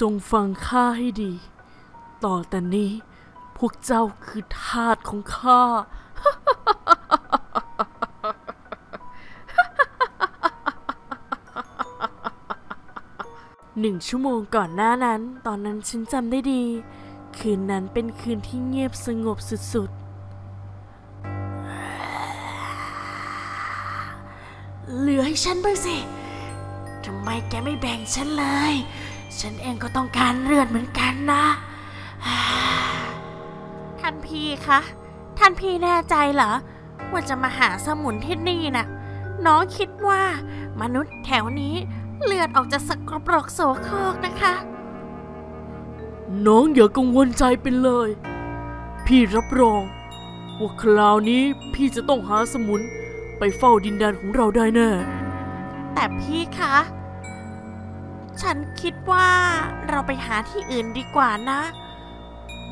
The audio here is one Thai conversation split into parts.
จงฟังข้าให้ดี ต่อแต่นี้พวกเจ้าคือทาสของข้า หนึ่งชั่วโมงก่อนหน้านั้น ตอนนั้นฉันจำได้ดี คืนนั้นเป็นคืนที่เงียบสงบสุดๆ เหลือให้ฉันบ้างสิ ทำไมแกไม่แบ่งฉันเลย ฉันเองก็ต้องการเลือดเหมือนกันนะ ท่านพี่คะ ท่านพี่แน่ใจเหรอ ว่าจะมาหาสมุนที่นี่น่ะ น้องคิดว่ามนุษย์แถวนี้เลือดออกจะสกปรกโสโครกนะคะ น้องอย่ากังวลใจไปเลย พี่รับรอง ว่าคราวนี้พี่จะต้องหาสมุนไปเฝ้าดินแดนของเราได้แน่ แต่พี่คะ ฉันคิดว่าเราไปหาที่อื่นดีกว่านะ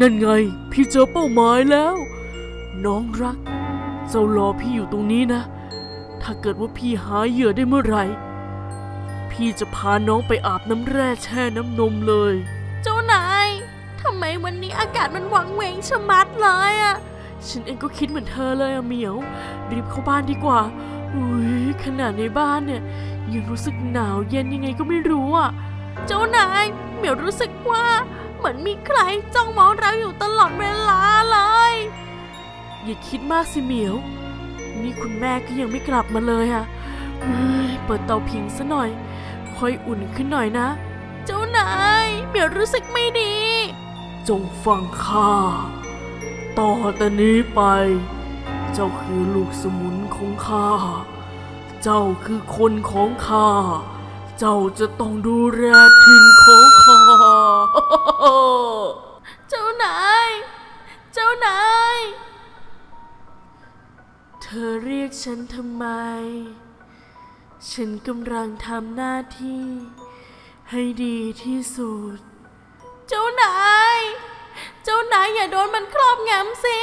นั่นไง พี่เจอเป้าหมายแล้ว น้องรัก เจ้ารอพี่อยู่ตรงนี้นะ ถ้าเกิดว่าพี่หาเหยื่อได้เมื่อไหร่ พี่จะพาน้องไปอาบน้ำแร่แช่น้ำนมเลย เจ้านายทำไมวันนี้อากาศมันหวังเวงชะมัดเลยอะฉันเองก็คิดเหมือนเธอเลยอะเหมียว รีบเข้าบ้านดีกว่า อุ้ยขนาดในบ้านเนี่ยยังรู้สึกหนาวเย็นยังไงก็ไม่รู้อะ เจ้านายเหมียวรู้สึกว่าเหมือนมีใครจ้องมองเราอยู่ตลอดเวลาเลย อย่าคิดมากสิเหมียว นี่คุณแม่ก็ยังไม่กลับมาเลยอะเฮ้ยเปิดเตาผิงซะหน่อย ค่อยอุ่นขึ้นหน่อยนะ เจ้านายเหมียวรู้สึกไม่ดี จงฟังข้า ต่อแต่นี้ไป เจ้าคือลูกสมุนของข้า เจ้าคือคนของข้า เจ้าจะต้องดูแลถิ่นของข้า เจ้านาย เจ้านาย เธอเรียกฉันทำไม ฉันกำลังทำหน้าที่ ให้ดีที่สุด เจ้านาย เจ้านายอย่าโดนมันครอบงำสิ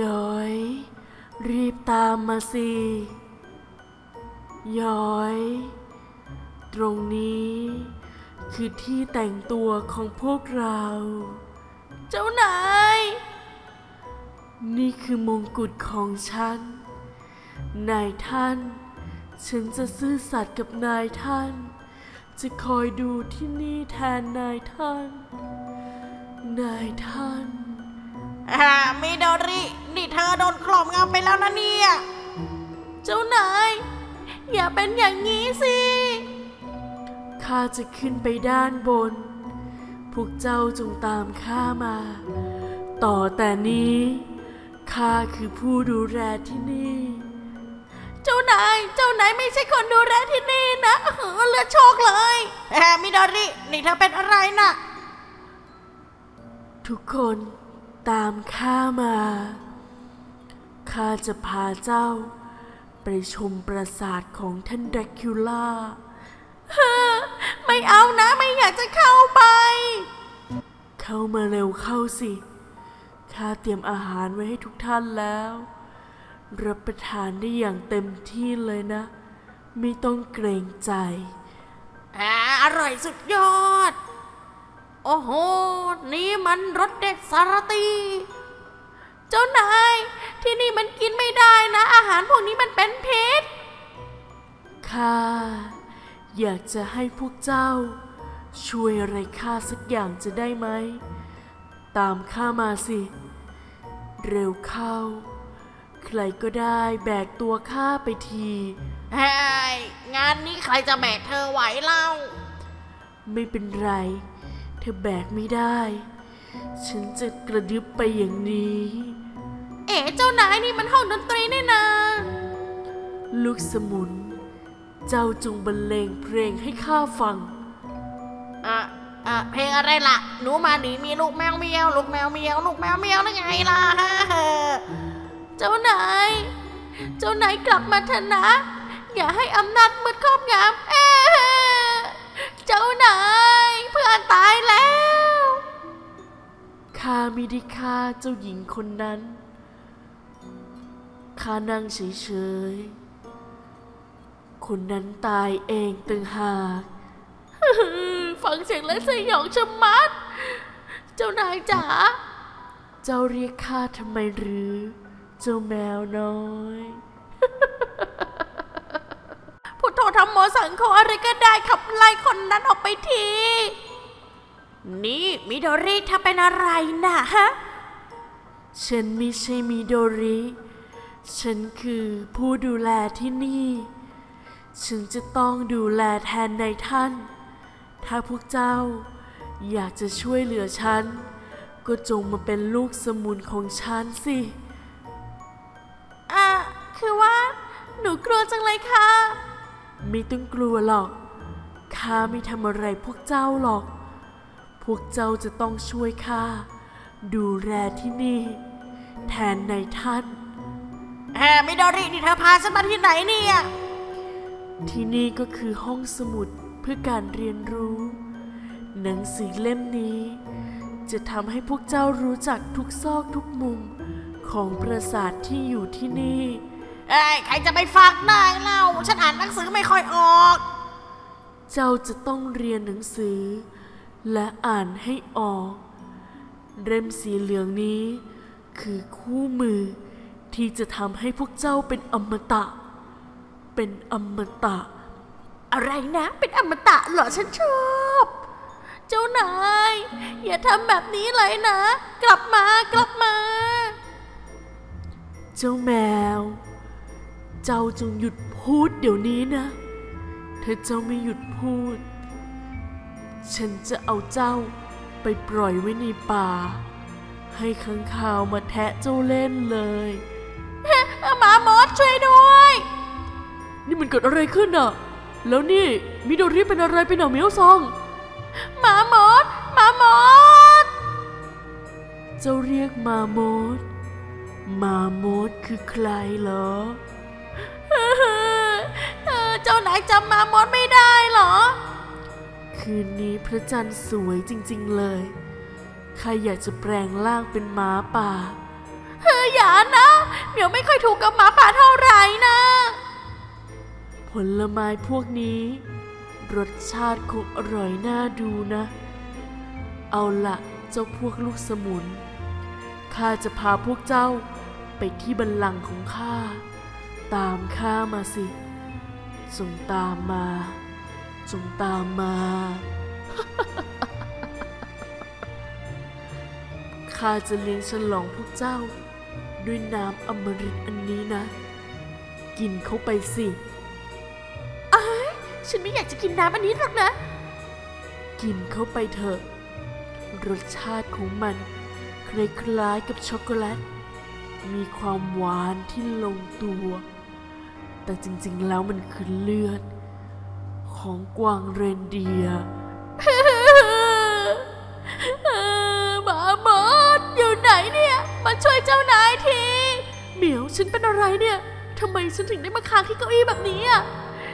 ย้อย รีบตามมาสิ ย้อย ตรงนี้คือที่แต่งตัวของพวกเรา เจ้านาย นี่คือมงกุฎของฉัน นายท่าน ฉันจะซื่อสัตย์กับนายท่าน จะคอยดูที่นี่แทนนายท่าน นายท่านอ่ามิโดริ นี่เธอโดนกล่อมงำไปแล้วนะเนี่ย เจ้านาย อย่าเป็นอย่างนี้สิ ข้าจะขึ้นไปด้านบน พวกเจ้าจงตามข้ามา ต่อแต่นี้ ข้าคือผู้ดูแลที่นี่ เจ้านาย เจ้านายไม่ใช่คนดูแลที่นี่นะเออเลือดโชกเลยเอ่อมิโดรินี่เธอเป็นอะไรน่ะทุกคนตามข้ามา ข้าจะพาเจ้า ไปชมปราสาทของท่านแดรกคิวล่าไม่เอานะไม่อยากจะเข้าไป เข้ามาเร็วเข้าสิ ข้าเตรียมอาหารไว้ให้ทุกท่านแล้ว รับประทานได้อย่างเต็มที่เลยนะ ไม่ต้องเกรงใจอ่าอร่อยสุดยอด โอ้โห นี่มันรสเด็ดสารตี เจ้านาย ที่นี่มันกินไม่ได้นะ อาหารพวกนี้มันเป็นพิษข้าอยากจะให้พวกเจ้า ช่วยอะไรข้าสักอย่างจะได้ไหม ตามข้ามาสิ เร็วเข้า ใครก็ได้แบกตัวข้าไปทีเฮ้ยงานนี้ใครจะแบกเธอไหวเล่า ไม่เป็นไร เธอแบกไม่ได้ ฉันจะกระดึบไปอย่างนี้ เอ๋เจ้านายนี่มันห้องดนตรีนี่นาลูกสมุน เจ้าจงบรรเลงเพลงให้ข้าฟัง อะอะเพลงอะไรล่ะ หนูมาดีมีลูกแมวเมียว ลูกแมวเมียว ลูกแมวเมียวนั่นไงล่ะ เจ้านาย เจ้านายกลับมาเถอะนะ อย่าให้อำนาจมืดครอบงำเอ๊ะเจ้านายเพื่อนตายแล้วข้าม่ได้ฆ่าเจ้าหญิงคนนั้นข้านั่งเฉยๆ คนนั้นตายเองตึงหากฟฟังเสียงและสยองชะมัด เจ้านายจ๋า เจ้าเรียกข้าทำไมหรือ เจ้าแมวน้อยพุทโธธรรมโมสังโฆอะไรก็ได้ขับไล่คนนั้นออกไปที นี่มิโดริถ้าเป็นอะไรนะฮะ ฉันไม่ใช่มิโดริ ฉันคือผู้ดูแลที่นี่ ฉันจะต้องดูแลแทนในท่าน ถ้าพวกเจ้าอยากจะช่วยเหลือฉัน ก็จงมาเป็นลูกสมุนของฉันสิอะคือว่า หนูกลัวจังเลยค่ะ ไม่ต้องกลัวหรอก ข้าไม่ทำอะไรพวกเจ้าหรอกพ วกเจ้าจะต้องช่วยข้าดูแลที่นี่ แทนในท่านแฮมิโดรินี่เธอพาฉันมาที่ไหนเนี่ย ที่นี่ก็คือห้องสมุดเพื่อการเรียนรู้ หนังสือเล่มนี้ จะทำให้พวกเจ้ารู้จักทุกซอกทุกมุมของปราสาทที่อยู่ที่นี่เอ้ยใครจะไปฟังได้เล่า ฉันอ่านหนังสือไม่ค่อยออก เจ้าจะต้องเรียนหนังสือ และอ่านให้ออก เล่มสีเหลืองนี้คือคู่มือที่จะทำให้พวกเจ้าเป็นอมตะ เป็นอมตะ อะไรนะ เป็นอมตะเหรอฉันชอบ เจ้านาย อย่าทำแบบนี้เลยนะ กลับมากลับมา เจ้าแมว เจ้าจงหยุดพูดเดี๋ยวนี้นะ ถ้าเจ้าไม่หยุดพูด ฉันจะเอาเจ้าไปปล่อยไว้ในป่า ให้ข้างคาวมาแทะเจ้าเล่นเลยหมามอสช่วยด้วย นี่มันเกิดอะไรขึ้นอะแล้วนี่มิโดริเป็นอะไรไปหน่ะเมียวซองหมามอสหมามอสเจ้าเรียกหมามอสหมามอสคือใครเหรอ เจ้านายจำหมามอสไม่ได้เหรอ คืนนี้พระจันทร์สวยจริงๆเลยใครอยากจะแปลงร่างเป็นหม้าป่า เฮ้ยอย่านะ เหมียวไม่ค่อยถูกกับหมาป่าเท่าไหร่นะ ผลไม้พวกนี้ รสชาติคงอร่อยน่าดูนะ เอาละเจ้าพวกลูกสมุน ข้าจะพาพวกเจ้าไปที่บัลลังก์ของข้า ตามข้ามาสิ จงตามมา จงตามมา ข้าจะเลี้ยงฉลองพวกเจ้า ด้วยน้ำอมฤตอันนี้นะ กินเข้าไปสิอ้ายฉันไม่อยากจะกินน้ำอันนี้หรอกนะ กินเข้าไปเถอะ รสชาติของมัน คล้ายๆกับช็อกโกแลต มีความหวานที่ลงตัว แต่จริงๆแล้วมันคือเลือด ของกวางเรนเดียร์หมาหมดอยู่ไหนเนี่ย มาช่วยเจ้านายที เหมียวฉันเป็นอะไรเนี่ยทำไมฉันถึงได้มาค้างที่เก้าอี้แบบนี้อะ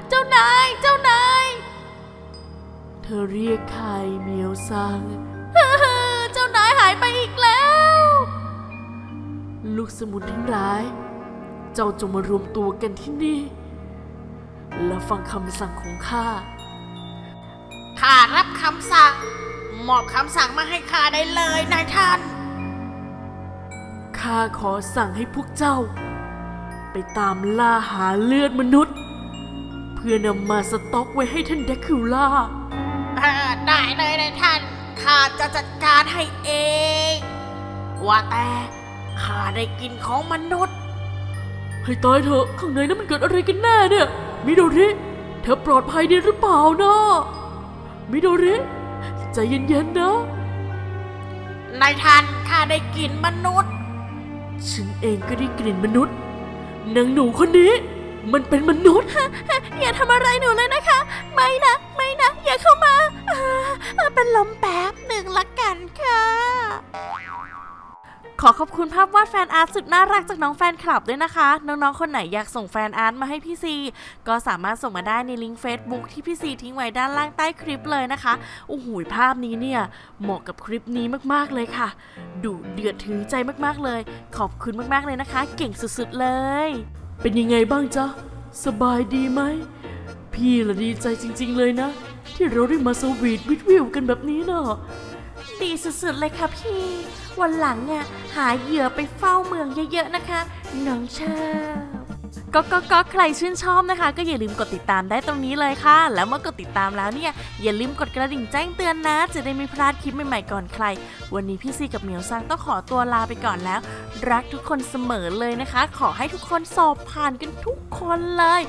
เจ้านาย เจ้านาย เธอเรียกใครเหมียวซังเจ้านายหายไปอีกแล้ว ลูกสมุนทั้งหลาย เจ้าจงมารวมตัวกันที่นี่ และฟังคำสั่งของข้า ข้ารับคำสั่ง มอบคำสั่งมาให้ข้าได้เลยนายท่าน ข้าขอสั่งให้พวกเจ้า ไปตามล่าหาเลือดมนุษย์ เพื่อนำมาสต็อกไว้ให้ท่านเดคิวล่าเออได้เลยนายท่าน ข้าจะจัดการให้เอง ว่าแต่ข้าได้กินของมนุษย์ ให้ตายเถอะข้างในนั้นมันเกิดอะไรกันแน่เนี่ย มิโดริ เธอปลอดภัยดีหรือเปล่านะมิโดริ ใจเย็นๆนะนายท่านข้าได้กินมนุษย์ ฉันเองก็ได้กลิ่นมนุษย์นางหนูคนนี้ มันเป็นมนุษย์ อย่าทำอะไรหนูเลยนะคะ ไม่นะ ไม่นะ อย่าเข้ามา เป็นลมแป๊บหนึ่งละกันค่ะ ขอขอบคุณภาพวาดแฟนอาร์ตสุดน่ารักจากน้องแฟนคลับด้วยนะคะ น้องๆ คนไหนอยากส่งแฟนอาร์ตมาให้พี่ซี ก็สามารถส่งมาได้ในลิงก์ Facebook ที่พี่ซีทิ้งไว้ด้านล่างใต้คลิปเลยนะคะโอ้โหภาพนี้เนี่ย เหมาะกับคลิปนี้มากๆเลยค่ะดุเดือดถึงใจมากๆเลย ขอบคุณมากๆเลยนะคะ เก่งสุดๆเลย เป็นยังไงบ้างจ๊ะสบายดีไหมพี่ละดีใจจริง ๆ เลยนะ ที่เราได้มาสวีทวิดวิวกันแบบนี้เน่ะ ดีสุดๆเลยค่ะพี่ วันหลังเนี่ยหาเหยื่อไปเฝ้าเมืองเยอะๆนะคะ น้องชอบก็ก็ก็ใครชื่นชอบนะคะ ก็อย่าลืมกดติดตามได้ตรงนี้เลยค่ะ แล้วเมื่อกดติดตามแล้วเนี่ย อย่าลืมกดกระดิ่งแจ้งเตือนนะ จะได้ไม่พลาดคลิปใหม่ๆก่อนใคร วันนี้พี่ซีกับเหมียวซังต้องขอตัวลาไปก่อนแล้ว รักทุกคนเสมอเลยนะคะ ขอให้ทุกคนสอบผ่านกันทุกคนเลย